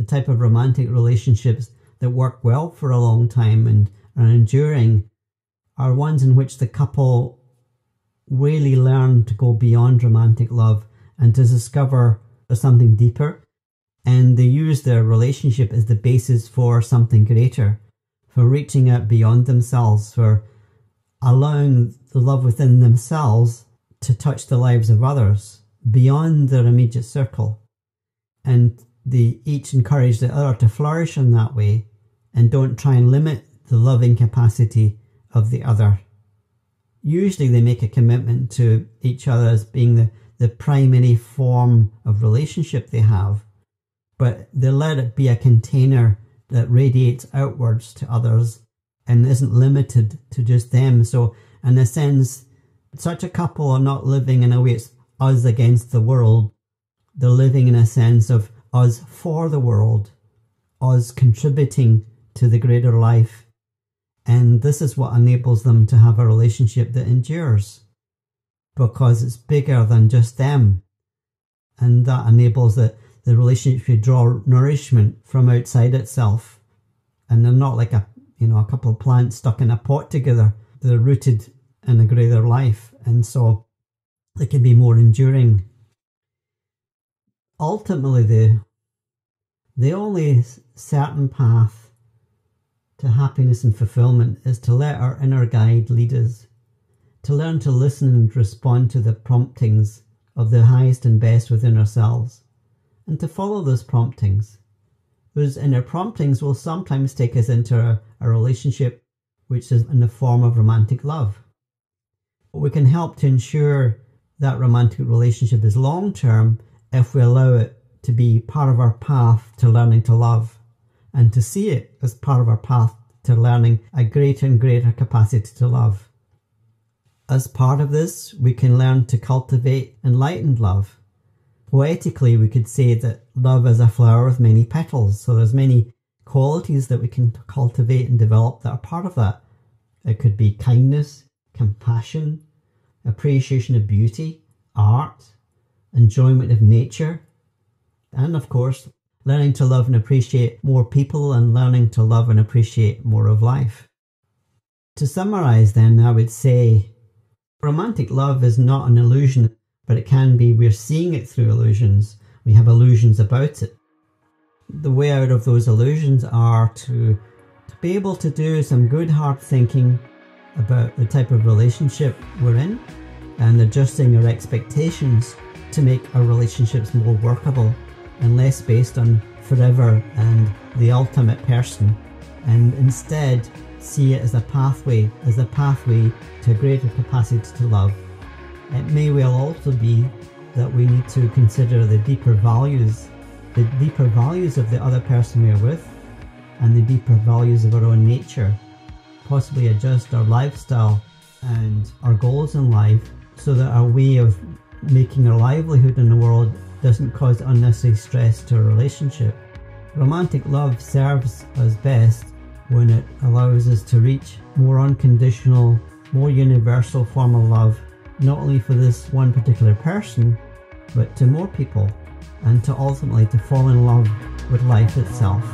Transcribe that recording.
the type of romantic relationships that work well for a long time and are enduring are ones in which the couple really learn to go beyond romantic love and to discover something deeper. And they use their relationship as the basis for something greater, for reaching out beyond themselves, for allowing the love within themselves to touch the lives of others beyond their immediate circle. And they each encourage the other to flourish in that way and don't try and limit the loving capacity of the other. Usually they make a commitment to each other as being the, the primary form of relationship they have, but they let it be a container that radiates outwards to others and isn't limited to just them. So in a sense, such a couple are not living in a way it's us against the world. They're living in a sense of us for the world, us contributing to the greater life. And this is what enables them to have a relationship that endures because it's bigger than just them. And that enables the, the relationship to draw nourishment from outside itself. And they're not like a you know, a couple of plants stuck in a pot together. They're rooted in a greater life. And so they can be more enduring. Ultimately, the, the only certain path to happiness and fulfillment is to let our inner guide lead us, to learn to listen and respond to the promptings of the highest and best within ourselves, and to follow those promptings. Those inner promptings will sometimes take us into a, a relationship which is in the form of romantic love. We can help to ensure that romantic relationship is long term if we allow it to be part of our path to learning to love and to see it as part of our path to learning a greater and greater capacity to love. As part of this, we can learn to cultivate enlightened love. Poetically, we could say that love is a flower with many petals, so there's many qualities that we can cultivate and develop that are part of that. It could be kindness, compassion, appreciation of beauty, art, enjoyment of nature, and of course, learning to love and appreciate more people and learning to love and appreciate more of life. To summarize, then, I would say romantic love is not an illusion, but it can be we're seeing it through illusions. We have illusions about it. The way out of those illusions are to, to be able to do some good hard thinking about the type of relationship we're in and adjusting our expectations to make our relationships more workable and less based on forever and the ultimate person and instead see it as a pathway, as a pathway to a greater capacity to love. It may well also be that we need to consider the deeper values, the deeper values of the other person we are with, and the deeper values of our own nature possibly adjust our lifestyle and our goals in life so that our way of making a livelihood in the world doesn't cause unnecessary stress to a relationship. Romantic love serves us best when it allows us to reach more unconditional, more universal form of love, not only for this one particular person, but to more people, and to ultimately to fall in love with life itself.